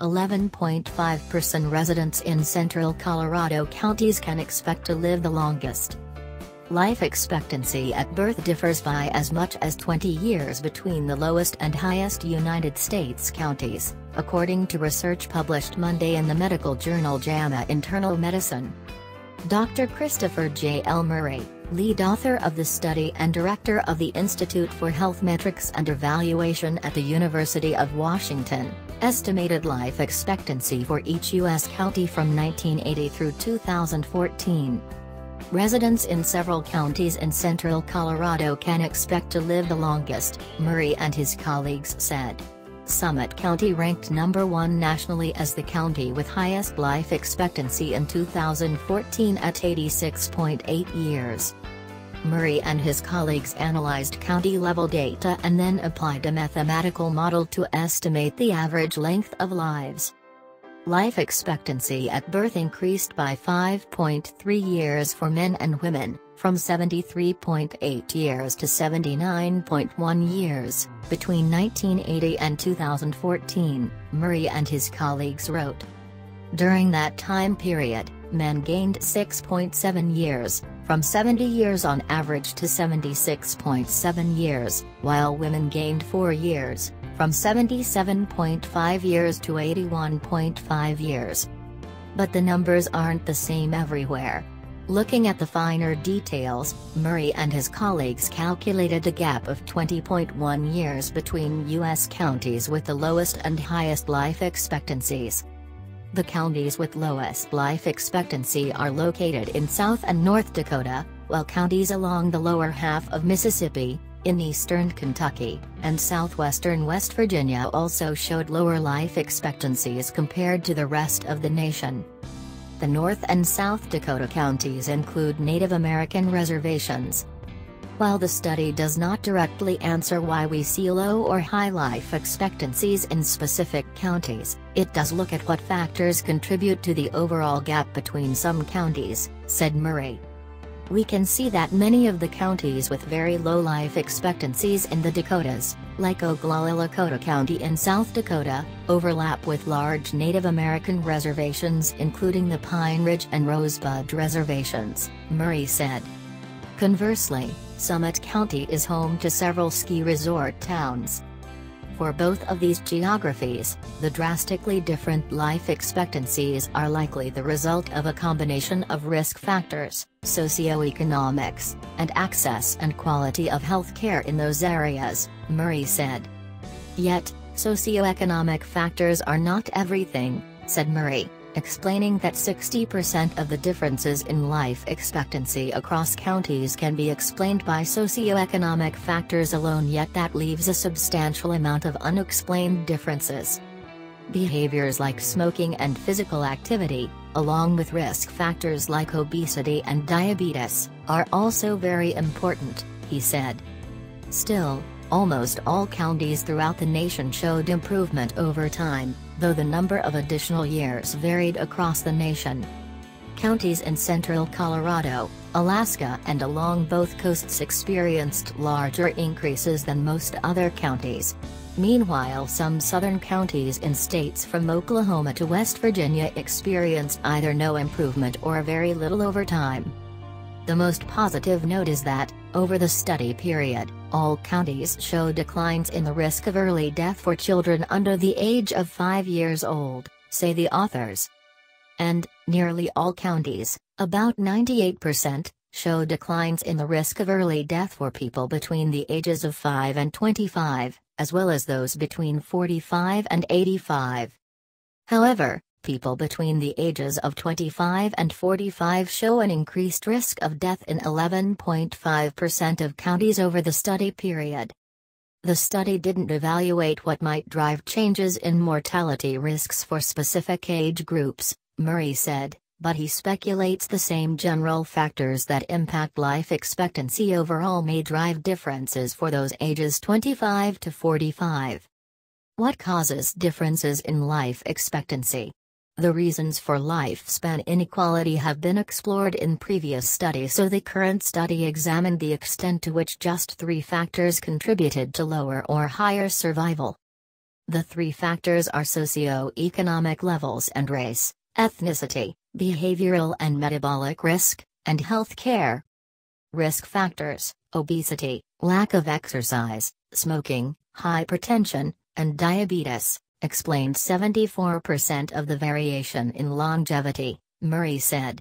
Eleven point five percent residents in central Colorado counties can expect to live the longest. Life expectancy at birth differs by as much as 20 years between the lowest and highest United States counties, according to research published Monday in the medical journal JAMA Internal Medicine. Dr. Christopher J. L. Murray, lead author of the study and director of the Institute for Health Metrics and Evaluation at the University of Washington, estimated life expectancy for each U.S. county from 1980 through 2014. Residents in several counties in central Colorado can expect to live the longest, Murray and his colleagues said. Summit County ranked number one nationally as the county with highest life expectancy in 2014 at 86.8 years. Murray and his colleagues analyzed county-level data and then applied a mathematical model to estimate the average length of lives. Life expectancy at birth increased by 5.3 years for men and women, from 73.8 years to 79.1 years, between 1980 and 2014, Murray and his colleagues wrote. During that time period, men gained 6.7 years, from 70 years on average to 76.7 years, while women gained 4 years, from 77.5 years to 81.5 years. But the numbers aren't the same everywhere. Looking at the finer details, Murray and his colleagues calculated a gap of 20.1 years between U.S. counties with the lowest and highest life expectancies. The counties with lowest life expectancy are located in South and North Dakota, while counties along the lower half of Mississippi, in eastern Kentucky, and southwestern West Virginia also showed lower life expectancies compared to the rest of the nation. The North and South Dakota counties include Native American reservations. While the study does not directly answer why we see low or high life expectancies in specific counties, it does look at what factors contribute to the overall gap between some counties, said Murray we can see that many of the counties with very low life expectancies in the Dakotas, like Oglala Lakota County in South Dakota, overlap with large Native American reservations including the Pine Ridge and Rosebud reservations, Murray said. Conversely, Summit County is home to several ski resort towns, for both of these geographies, the drastically different life expectancies are likely the result of a combination of risk factors, socioeconomics, and access and quality of health care in those areas, Murray said. Yet, socioeconomic factors are not everything, said Murray explaining that 60% of the differences in life expectancy across counties can be explained by socioeconomic factors alone yet that leaves a substantial amount of unexplained differences. Behaviors like smoking and physical activity, along with risk factors like obesity and diabetes, are also very important, he said. Still, almost all counties throughout the nation showed improvement over time, though the number of additional years varied across the nation. Counties in central Colorado, Alaska and along both coasts experienced larger increases than most other counties. Meanwhile some southern counties in states from Oklahoma to West Virginia experienced either no improvement or very little over time. The most positive note is that, over the study period, all counties show declines in the risk of early death for children under the age of 5 years old, say the authors. And, nearly all counties, about 98%, show declines in the risk of early death for people between the ages of 5 and 25, as well as those between 45 and 85. However, people between the ages of 25 and 45 show an increased risk of death in 11.5% of counties over the study period. The study didn't evaluate what might drive changes in mortality risks for specific age groups, Murray said, but he speculates the same general factors that impact life expectancy overall may drive differences for those ages 25 to 45. What causes differences in life expectancy? The reasons for lifespan inequality have been explored in previous studies, so the current study examined the extent to which just three factors contributed to lower or higher survival. The three factors are socio-economic levels and race, ethnicity, behavioral and metabolic risk, and health care. Risk factors obesity, lack of exercise, smoking, hypertension, and diabetes explained 74% of the variation in longevity, Murray said.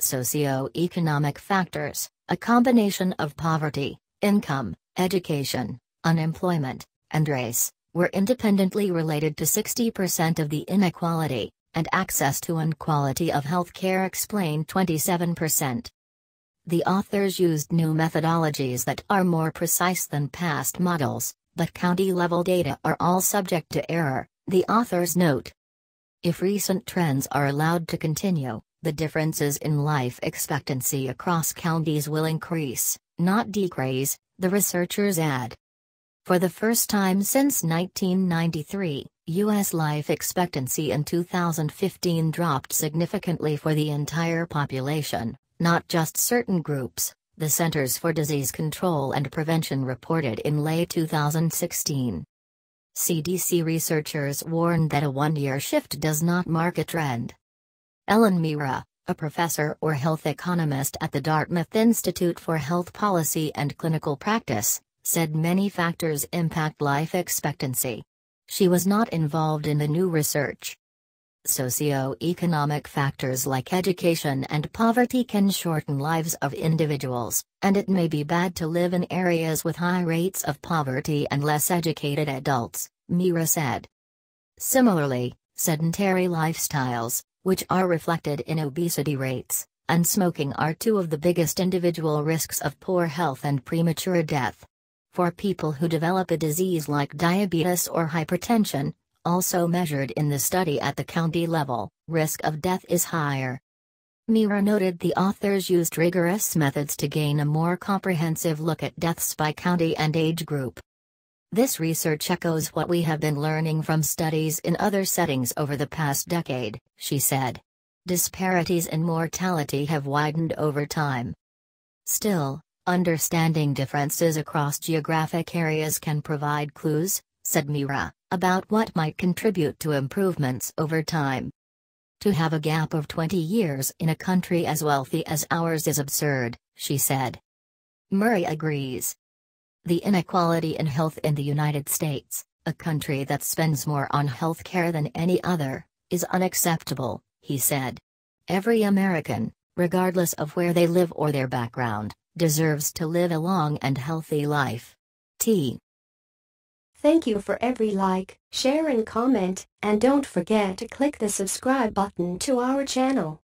Socio-economic factors, a combination of poverty, income, education, unemployment, and race, were independently related to 60% of the inequality, and access to and quality of health care explained 27%. The authors used new methodologies that are more precise than past models, but county level data are all subject to error, the authors note. If recent trends are allowed to continue, the differences in life expectancy across counties will increase, not decrease, the researchers add. For the first time since 1993, U.S. life expectancy in 2015 dropped significantly for the entire population, not just certain groups, the Centers for Disease Control and Prevention reported in late 2016. CDC researchers warned that a one year shift does not mark a trend. Ellen Meara, a professor or health economist at the Dartmouth Institute for Health Policy and Clinical Practice, said many factors impact life expectancy. She was not involved in the new research. Socio-economic factors like education and poverty can shorten lives of individuals, and it may be bad to live in areas with high rates of poverty and less educated adults, Meara said. Similarly, sedentary lifestyles, which are reflected in obesity rates, and smoking are two of the biggest individual risks of poor health and premature death. For people who develop a disease like diabetes or hypertension, also measured in the study at the county level, risk of death is higher. Meara noted the authors used rigorous methods to gain a more comprehensive look at deaths by county and age group. This research echoes what we have been learning from studies in other settings over the past decade, she said. Disparities in mortality have widened over time. Still, understanding differences across geographic areas can provide clues, said Meara about what might contribute to improvements over time. To have a gap of 20 years in a country as wealthy as ours is absurd, she said. Murray agrees. The inequality in health in the United States, a country that spends more on health care than any other, is unacceptable, he said. Every American, regardless of where they live or their background, deserves to live a long and healthy life. T. Thank you for every like, share and comment, and don't forget to click the subscribe button to our channel.